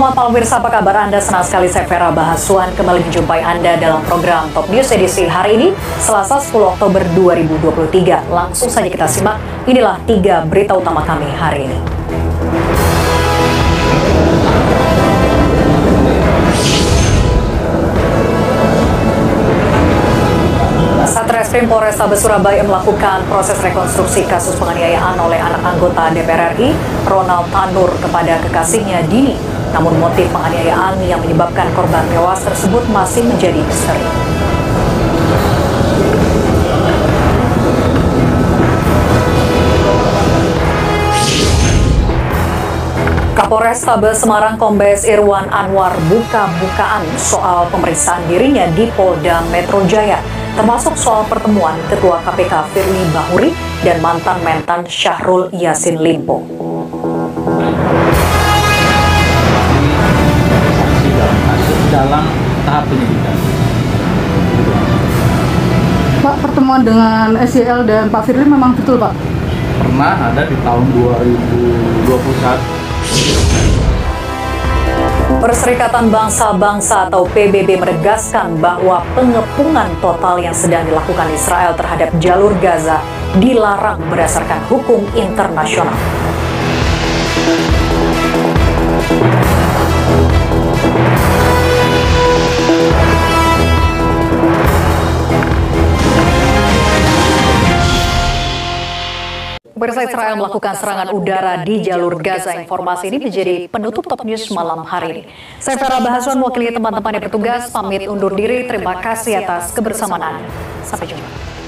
Selamat malam pemirsa, apa kabar Anda? Senang sekali saya Vera Bahasuan kembali menjumpai Anda dalam program Top News edisi hari ini, Selasa 10 Oktober 2023. Langsung saja kita simak, inilah tiga berita utama kami hari ini. Satreskrim Polrestabes Surabaya melakukan proses rekonstruksi kasus penganiayaan oleh anak anggota DPR RI, Ronald Tanur, kepada kekasihnya Dini. Namun motif penganiayaan yang menyebabkan korban tewas tersebut masih menjadi misteri. Kapolres Tabes Semarang Kombes Irwan Anwar buka-bukaan soal pemeriksaan dirinya di Polda Metro Jaya, termasuk soal pertemuan Ketua KPK Firly Bahuri dan mantan mentan Syahrul Yasin Limpo. Pertemuan dengan SCL dan Pak Firly memang betul, Pak? Pernah ada di tahun 2021 Perserikatan Bangsa-Bangsa atau PBB menegaskan bahwa pengepungan total yang sedang dilakukan Israel terhadap jalur Gaza dilarang berdasarkan hukum internasional. Pemirsa Israel melakukan serangan udara di jalur Gaza. Informasi ini menjadi penutup top news malam hari ini. Saya Farah Bahasuan mewakili teman-teman yang bertugas pamit undur diri. Terima kasih atas kebersamaan. Sampai jumpa.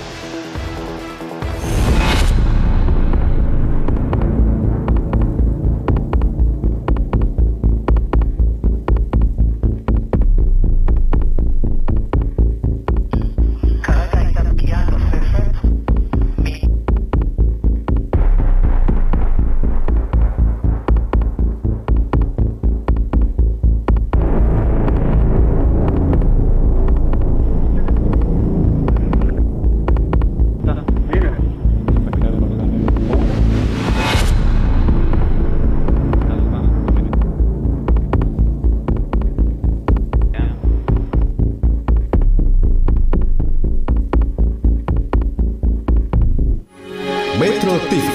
对。